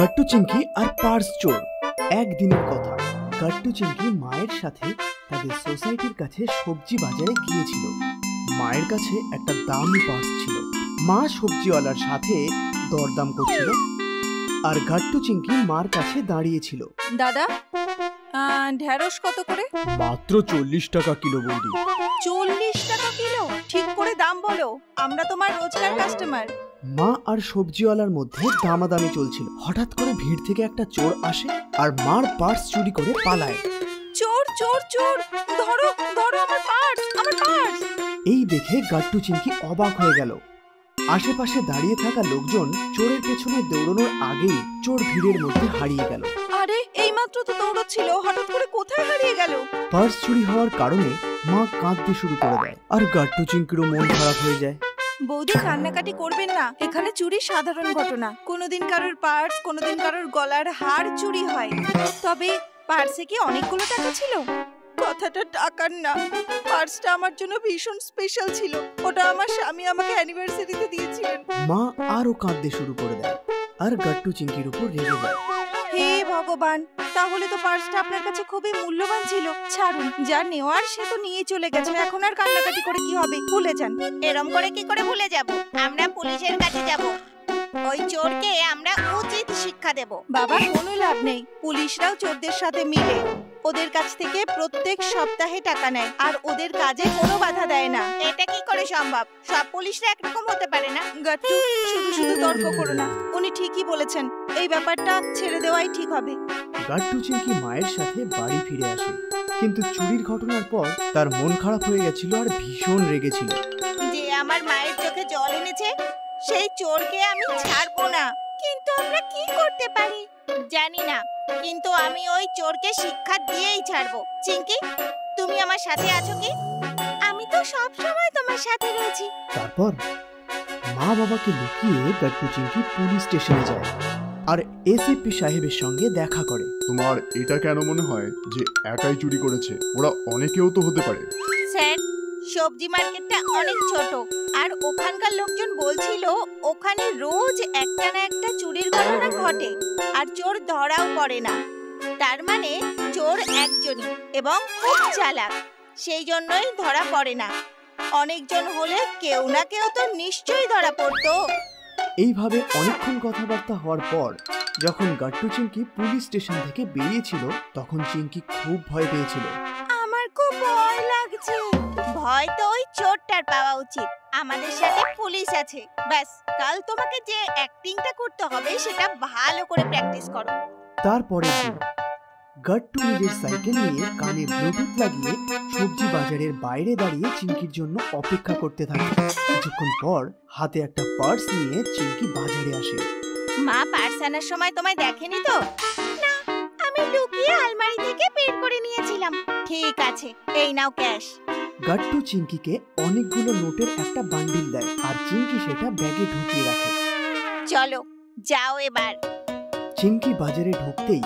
গাট্টু চিংকি আর purse চোর। একদিনের কথা। গাট্টু চিংকি মায়ের সাথে তাদের সোসাইটির কাছে সবজি বাজারে গিয়েছিল। মায়ের কাছে একটা দামি পার্স ছিল। মা সবজিওয়ালার সাথে দরদাম করছিল আর গাট্টু চিংকি মার কাছে দাঁড়িয়েছিল। দাদা আহ, ঢ্যাঁড়স কত করে? মাত্র চল্লিশ টাকা কিলো বৌদি। চল্লিশ টাকা কিলো? ঠিক করে দাম বলো। আমরা তোমার রোজকার কাস্টমার। মা আর সবজিওয়ালার মধ্যে দামাদামি চলছিল। হঠাৎ করে ভিড় থেকে একটা চোর আসে আর মার পার্স চুরি করে পালায়। চোর চোর চোর! ধরো ধরো আমার পার্স আমার পার্স! এই দেখে গাট্টু চিংকি অবাক হয়ে গেল। আশেপাশে দাঁড়িয়ে থাকা লোকজন চোরের পেছনে দৌড়ানোর আগেই চোর ভিড়ের মধ্যে হারিয়ে গেল। আরে এইমাত্র তো দৌড়চ্ছিল হঠাৎ করে কোথায় হারিয়ে গেল? পার্স চুরি হওয়ার কারণে মা কাঁদতে শুরু করে দেয়। আর গাট্টু চিংকিরও মন খারাপ হয়ে যায়। বৌদি কান্নাকাটি করবেন না। এখানে চুরি সাধারণ ঘটনা। কোনোদিন কারোর পার্স, কোনোদিন কারোর গলার হার চুরি হয়। তবে পার্সে কি অনেকগুলো টাকা ছিল? কথাটা টাকার না। পার্সটা আমার জন্য ভীষণ স্পেশাল ছিল। ওটা আমার স্বামী আমাকে অ্যানিভার্সারিতে দিয়েছিলেন। মা আরও কাঁদতে শুরু করে দেয়। আর গাট্টু চিংকির উপর রেগে যায়। হে ভগবান, তাহলে তো পার্সটা আপনার কাছে খুবই মূল্যবান ছিল। ছাড়ুন, যা নেওয়ার সে তো নিয়ে চলে গেছে। এখন আর কান্নাকাটি করে কি হবে? ভুলে যান। এরম করে কি করে ভুলে যাব? আমরা পুলিশের কাছে যাব। ওই চোরকে আমরা উচিত শিক্ষা দেব। বাবা কোনো লাভ নেই। পুলিশরাও চোরদের সাথে মিলে। ওদের কাছ থেকে প্রত্যেক সপ্তাহে টাকা নেয় আর ওদের কাজে কোনো বাধা দেয় না। এটা কি করে সম্ভব? সব পুলিশরা একরকম হতে পারে না? গাট্টু শুধু শুধু তর্ক করো না। উনি ঠিকই বলেছেন এই ব্যাপারটা ছেড়ে দেওয়াই ঠিক হবে। গাট্টু চিংকি মায়ের সাথে বাড়ি ফিরে আসে কিন্তু চুরির ঘটনার পর তার মন খারাপ হয়ে গেছিল আর ভীষণ রেগেছিল। যে আমার মায়ের চোখে জল এনেছে সেই চোরকে আমি ছাড়বো না। কিন্তু আমরা কি করতে পারি? জানি না। কিন্তু আমি ওই চোরকে শিক্ষা দিয়েই ছাড়বো। চিঙ্কি তুমি আমার সাথে আছো কি? আমি তো সব সময় তোমার সাথে রয়েছি। তারপর মা বাবাকে লুকিয়ে গাট্টু চিংকি পুলিশ স্টেশনে যায় আর এসিপি সাহেবের সঙ্গে দেখা করে। তোমার এটা কেন মনে হয় যে একাই চুরি করেছে? ওরা অনেকেও তো হতে পারে। স্যার সবজি মার্কেটটা অনেক ছোট। আর ওখানকার লোকজন বলছিল ওখানে রোজ একটা না একটা চুরির ঘটনা ঘটে আর চোর ধরাও পড়ে না। তার মানে চোর একজনই এবং খুব চালাক সেই জন্যই ধরা পড়ে না। অনেকজন হলে কেউ না কেউ তো নিশ্চয়ই ধরা পড়তো। এইভাবে অনেকক্ষণ কথাবার্তা হওয়ার পর যখন গাট্টু চিংকি পুলিশ স্টেশন থেকে বেরিয়েছিল তখন চিংকি খুব ভয় পেয়েছিল। আমার খুব ভয় লাগছে। ভয় তো ওই চোরটার পাওয়া উচিত। আমাদের সাথে পুলিশ আছে। ব্যাস কাল তোমাকে যে অ্যাক্টিংটা করতে হবে সেটা ভালো করে প্র্যাকটিস করো। তারপরের দিন গাট্টু নিজের সাইকেল নিয়ে কানে ব্লুটুথ লাগিয়ে সবজি বাজারের বাইরে দাঁড়িয়ে চিংকির জন্য অপেক্ষা করতে থাকে। কিছুক্ষণ পর হাতে একটা পার্স নিয়ে চিংকি বাজারে আসে। মা পার্স আনার সময় তোমায় দেখেনি তো? না আমি লুকিয়ে আলমারি থেকে বের করে নিয়েছিলাম। ঠিক আছে এই নাও ক্যাশ। গাট্টু চিংকিকে অনেকগুলো নোটের একটা বান্ডিল দেয় আর চিংকি সেটা ব্যাগে ঢুকিয়ে রাখে। চলো যাও এবার। চিংকি বাজারে ঢুকতেই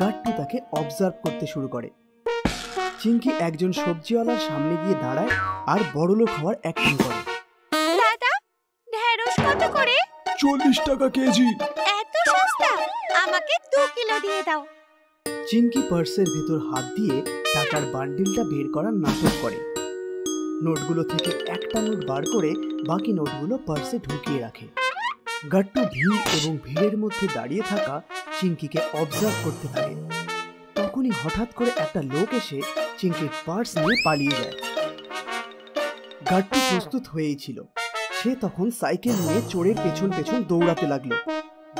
গাট্টু তাকে অবজার্ভ করতে শুরু করে। চিংকি একজন সবজিওয়ালার সামনে গিয়ে দাঁড়ায় আর বড়লোক হওয়ার অ্যাক্টিং করে। দাদা ঢেঁড়স কত করে? চল্লিশ টাকা কেজি। এত সস্তা? আমাকে দু কিলো দিয়ে দাও। চিংকি পার্সের ভেতর হাত দিয়ে টাকার বান্ডিলটা বের করার নাটক করে। নোটগুলো থেকে একটা নোট বার করে বাকি নোটগুলো পার্সে ঢুকিয়ে রাখে। গাট্টু ভিড় এবং ভিড়ের মধ্যে দাঁড়িয়ে থাকা চিংকিকে অবজার্ভ করতে থাকে। তখনই হঠাৎ করে একটা লোক এসে চিংকির পার্স নিয়ে পালিয়ে যায়। গাট্টু প্রস্তুত হয়েই ছিল। সে তখন সাইকেল নিয়ে চোরের পেছন পেছন দৌড়াতে লাগল।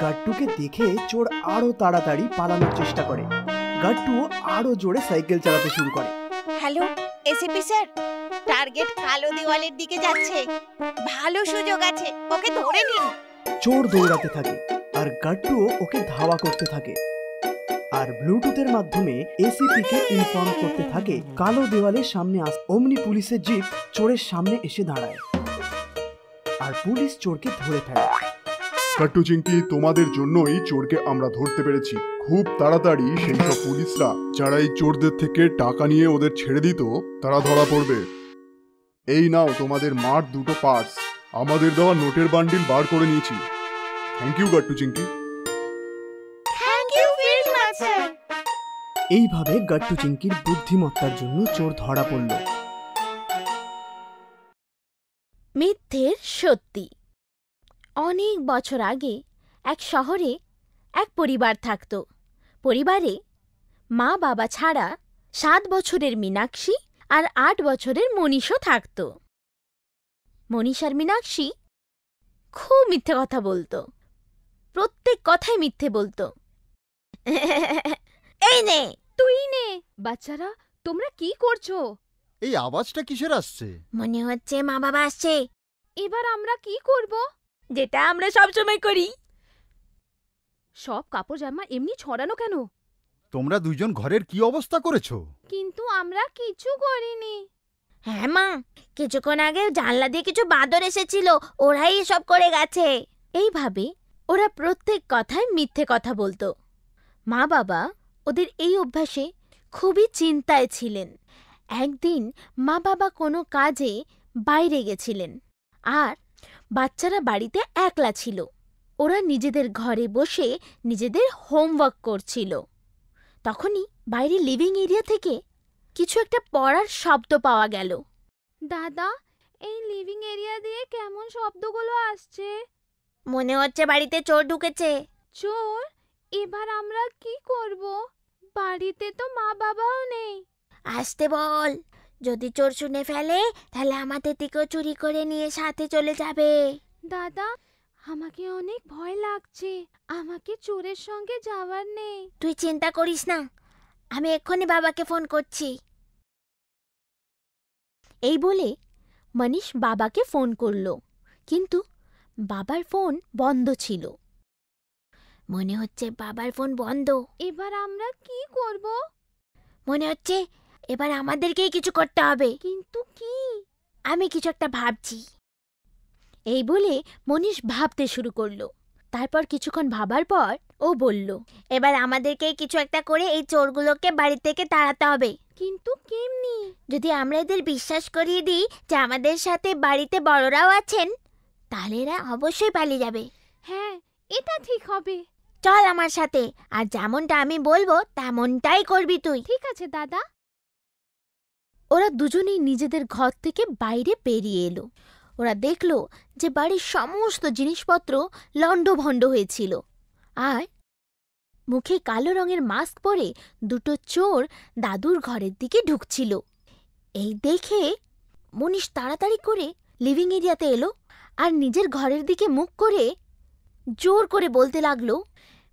গাট্টুকে দেখে চোর আরও তাড়াতাড়ি পালানোর চেষ্টা করে। গাট্টুও আরও জোরে সাইকেল চালাতে শুরু করে। হ্যালো, এসিপি স্যার টার্গেট কালো দেওয়ালের দিকে যাচ্ছে। ভালো সুযোগ আছে ওকে ধরে নিন। চোর দৌড়াতে থাকে আর গাট্টুও ওকে ধাওয়া করতে থাকে। আর ব্লুটুথের মাধ্যমে এসিপি কে ইনফর্ম করতে থাকে কালো দেওয়ালের সামনে আস অমনি পুলিশের জিপ চোরের সামনে এসে দাঁড়ায়। আর পুলিশ চোরকে ধরে ফেলে। কাট্টু চিংকি তোমাদের জন্যই চোরকে আমরা ধরতে পেরেছি। খুব তাড়াতাড়ি সেই সব পুলিশরা যারা এই চোরদের থেকে টাকা নিয়ে ওদের ছেড়ে দিত তারা ধরা পড়বে। এই নাও তোমাদের মার দুটো পার্স। আমাদের দেওয়া নোটের বান্ডিল বার করে নিয়েছি। থ্যাংক ইউ গাট্টু চিংকি এইভাবে গাট্টু চিংকির বুদ্ধিমত্তার জন্য চোর ধরা পড়ল। মিথ্যের সত্যি। অনেক বছর আগে এক শহরে এক পরিবার থাকত। পরিবারে মা বাবা ছাড়া সাত বছরের মীনাক্ষী আর আট বছরের মনীষও থাকত। মনীষ আর মীনাক্ষী খুব মিথ্যে কথা বলতো। প্রত্যেক কথাই মিথ্যে বলতো। এই নে! তুই নে! বাচ্চারা তোমরা কি করছ? এই আওয়াজটা কিসের আসছে? মনে হচ্ছে মা বাবা আসছে। এবার আমরা কি করব? যেটা আমরা সবসময় করি। সব কাপড় জামা এমনি ছড়ানো কেন? তোমরা দুইজন ঘরের কি অবস্থা করেছ? কিন্তু আমরা কিছু করিনি। হ্যাঁ মা, কিছুক্ষণ আগে জানলা দিয়ে কিছু বাঁদর এসেছিল, ওরাই এসব করে গেছে। এইভাবে ওরা প্রত্যেক কথায় মিথ্যে কথা বলতো। মা বাবা ওদের এই অভ্যাসে খুবই চিন্তায় ছিলেন। একদিন মা বাবা কোনো কাজে বাইরে গেছিলেন, আর বাচ্চারা বাড়িতে একলা ছিল। ওরা নিজেদের ঘরে বসে নিজেদের হোমওয়ার্ক করছিল। তখনই বাইরে লিভিং এরিয়া থেকে কিছু একটা পড়ার শব্দ পাওয়া গেল। দাদা এই লিভিং এরিয়া দিয়ে কেমন শব্দগুলো আসছে? মনে হচ্ছে বাড়িতে চোর ঢুকেছে। চোর? এবার আমরা কি করব? বাড়িতে তো মা বাবাও নেই। আসতে বল। যদি চোর শুনে ফেলে তাহলে আমাদের দিকেও চুরি করে নিয়ে সাথে চলে যাবে। দাদা আমাকে অনেক ভয় লাগছে। আমাকে চোরের সঙ্গে যাওয়ার নেই। তুই চিন্তা করিস না আমি এক্ষুনি বাবাকে ফোন করছি। এই বলে মনীষ বাবাকে ফোন করল কিন্তু বাবার ফোন বন্ধ ছিল। মনে হচ্ছে বাবার ফোন বন্ধ। এবার আমরা কি করব? মনে হচ্ছে এবার আমাদেরকেই কিছু করতে হবে। কিন্তু কি? আমি কিছু একটা ভাবছি। এই বলে মনীষ ভাবতে শুরু করল। তারপর কিছুক্ষণ ভাবার পর ও বলল এবার আমাদেরকে কিছু একটা করে এই চোরগুলোকে বাড়ি থেকে তাড়াতে হবে। কিন্তু কেমনি? যদি আমরা এদের বিশ্বাস করিয়ে দিই যে আমাদের সাথে বাড়িতে বড়রাও আছেন তাহলে এরা অবশ্যই পালিয়ে যাবে। হ্যাঁ এটা ঠিক হবে। চল আমার সাথে আর যেমনটা আমি বলব তেমনটাই করবি তুই। ঠিক আছে দাদা। ওরা দুজনেই নিজেদের ঘর থেকে বাইরে বেরিয়ে এলো। ওরা দেখল যে বাড়ির সমস্ত জিনিসপত্র লণ্ডভণ্ড হয়েছিল। আর মুখে কালো রঙের মাস্ক পরে দুটো চোর দাদুর ঘরের দিকে ঢুকছিল। এই দেখে মনীষ তাড়াতাড়ি করে লিভিং এরিয়াতে এলো আর নিজের ঘরের দিকে মুখ করে জোর করে বলতে লাগল,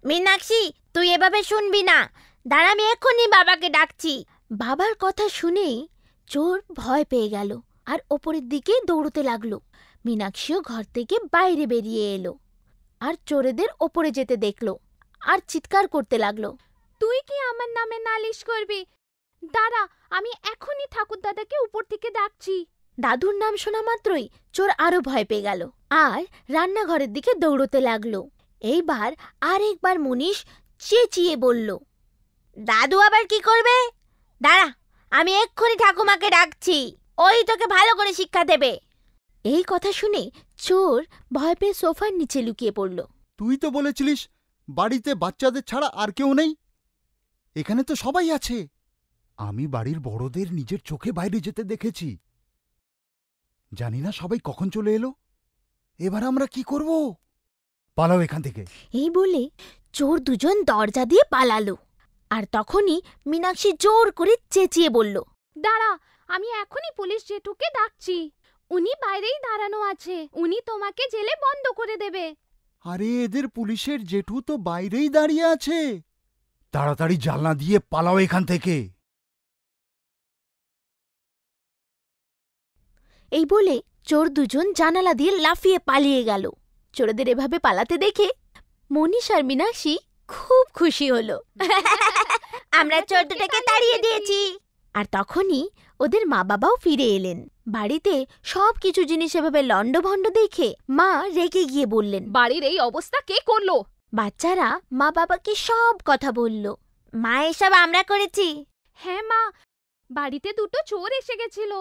মীনাক্ষী, তুই এভাবে শুনবি না। দাঁড়া, আমি এক্ষুনি বাবাকে ডাকছি। বাবার কথা শুনেই চোর ভয় পেয়ে গেল। আর ওপরের দিকে দৌড়তে লাগল। মীনাক্ষীও ঘর থেকে বাইরে বেরিয়ে এলো আর চোরেদের ওপরে যেতে দেখল আর চিৎকার করতে লাগল। তুই কি আমার নামে নালিশ করবি? দাঁড়া আমি এখনই ঠাকুর দাদাকে উপর থেকে ডাকছি। দাদুর নাম শোনা মাত্রই চোর আরও ভয় পেয়ে গেল আর রান্নাঘরের দিকে দৌড়তে লাগল। এইবার আরেকবার মনীষ চেঁচিয়ে বলল দাদু আবার কি করবে? দাঁড়া আমি এক্ষুনি ঠাকুমাকে ডাকছি। ওই তোকে ভালো করে শিক্ষা দেবে। এই কথা শুনে চোর ভয় পেয়ে সোফার নিচে লুকিয়ে পড়ল। তুই তো বলেছিলিস বাড়িতে বাচ্চাদের ছাড়া আর কেউ নেই। এখানে তো সবাই আছে। আমি বাড়ির বড়দের নিজের চোখে বাইরে যেতে দেখেছি। জানি না সবাই কখন চলে এলো। এবার আমরা কি করব? পালাও এখান থেকে। এই বলে চোর দুজন দরজা দিয়ে পালালো। আর তখনই মীনাক্ষী জোর করে চেঁচিয়ে বলল দাঁড়া আমি এখনই পুলিশ জেঠুকে ডাকছি। উনি বাইরেই দাঁড়ানো আছে। উনি তোমাকে জেলে বন্ধ করে দেবে। আরে এদের পুলিশের জেঠু তো বাইরেই দাঁড়িয়ে আছে। তাড়াতাড়ি জানলা দিয়ে পালাও এখান থেকে। এই বলে চোর দুজন জানালা দিয়ে লাফিয়ে পালিয়ে গেল। চোরদের এভাবে পালাতে দেখে মনীষ আর মীনাক্ষী খুব খুশি হলো। আমরা চোর দুটাকে তাড়িয়ে দিয়েছি। আর তখনই ওদের মা বাবাও ফিরে এলেন। বাড়িতে সব কিছু জিনিস এভাবে লণ্ডভণ্ড দেখে মা রেগে গিয়ে বললেন বাড়ির এই অবস্থা কে করল? বাচ্চারা মা বাবাকে সব কথা বলল মা এসব আমরা করেছি। হ্যাঁ মা বাড়িতে দুটো চোর এসে গেছিল।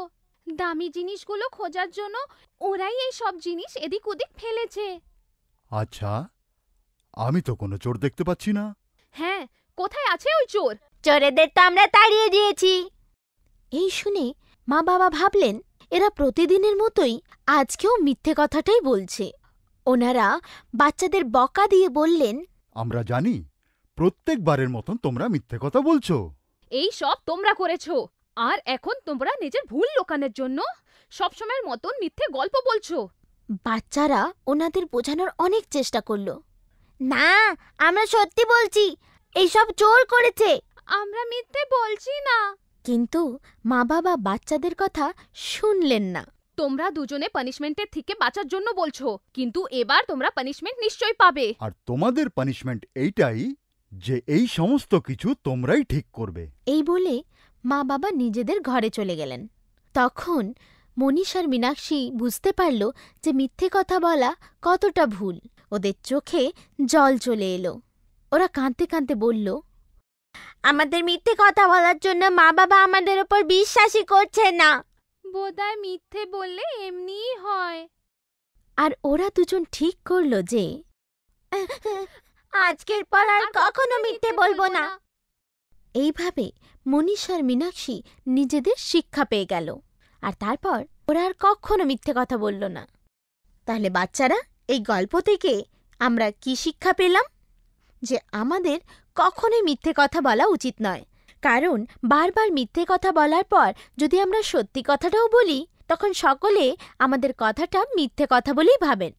দামি জিনিসগুলো খোঁজার জন্য ওরাই এই সব জিনিস এদিক ওদিক ফেলেছে। আচ্ছা আমি তো কোনো চোর দেখতে পাচ্ছি না। হ্যাঁ কোথায় আছে ওই চোর? চোরেদের তো আমরা তাড়িয়ে দিয়েছি। এই শুনে মা বাবা ভাবলেন এরা প্রতিদিনের মতোই আজকেও মিথ্যে কথাটাই বলছে। ওনারা বাচ্চাদের বকা দিয়ে বললেন আমরা জানি প্রত্যেকবারের মতন তোমরা মিথ্যে কথা বলছো। এই সব তোমরা করেছ আর এখন তোমরা নিজের ভুল লোকানের জন্য সবসময়ের মতন মিথ্যে গল্প বলছো। বাচ্চারা ওনাদের বোঝানোর অনেক চেষ্টা করল। না আমরা সত্যি বলছি এইসব চোর করেছে। আমরা মিথ্যে বলছি না। কিন্তু মা বাবা বাচ্চাদের কথা শুনলেন না। তোমরা দুজনে পানিশমেন্টের থেকে বাঁচার জন্য বলছো কিন্তু এবার তোমরা পানিশমেন্ট নিশ্চয়ই পাবে। আর তোমাদের পানিশমেন্ট এইটাই যে এই সমস্ত কিছু তোমরাই ঠিক করবে। এই বলে মা বাবা নিজেদের ঘরে চলে গেলেন। তখন মনীষ আর মীনাক্ষী বুঝতে পারল যে মিথ্যে কথা বলা কতটা ভুল। ওদের চোখে জল চলে এলো। ওরা কাঁদতে কাঁদতে বলল আমাদের মিথ্যে কথা বলার জন্য মা বাবা আমাদের ওপর বিশ্বাসই করছে না। বোধহয় মিথ্যে বললে এমনিই হয়। আর ওরা দুজন ঠিক করল যে আজকের পর আর কখনো মিথ্যে বলব না। এইভাবে মনীষ আর মীনাক্ষী নিজেদের শিক্ষা পেয়ে গেল। আর তারপর ওরা আর কখনো মিথ্যে কথা বলল না। তাহলে বাচ্চারা এই গল্প থেকে আমরা কি শিক্ষা পেলাম? যে আমাদের কখনোই মিথ্যে কথা বলা উচিত নয়। কারণ বারবার মিথ্যে কথা বলার পর যদি আমরা সত্যি কথাটাও বলি, তখন সকলে আমাদের কথাটা মিথ্যে কথা বলেই ভাবেন।